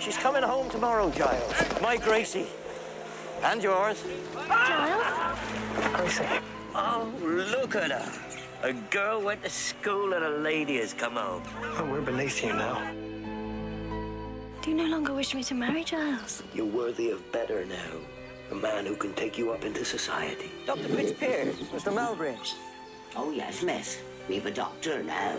She's coming home tomorrow, Giles. My Gracie. And yours. Giles? Gracie. Oh, look at her. A girl went to school and a lady has come home. Oh, we're beneath you now. Do you no longer wish me to marry Giles? You're worthy of better now. A man who can take you up into society. Dr. Fitzpiers, Mr. Melbury. Oh, yes, miss. We've a doctor now.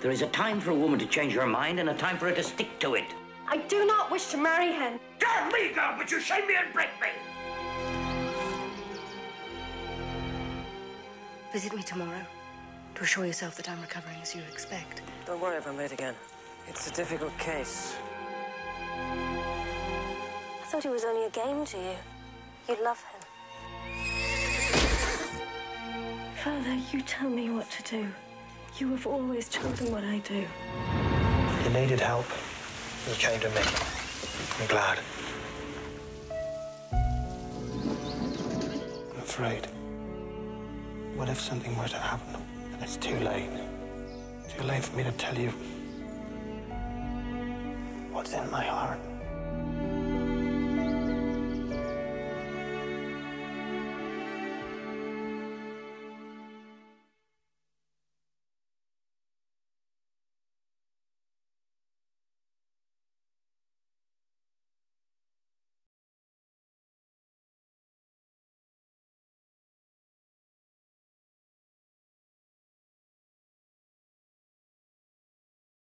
There is a time for a woman to change her mind and a time for her to stick to it. I do not wish to marry him. Damn me, girl, but you shame me and break me! Visit me tomorrow to assure yourself that I'm recovering as you expect. Don't worry if I'm late again. It's a difficult case. I thought it was only a game to you. You love him. Father, you tell me what to do. You have always chosen what I do. You needed help. You came to me. I'm glad. I'm afraid. What if something were to happen and it's too late? Too late for me to tell you what's in my heart.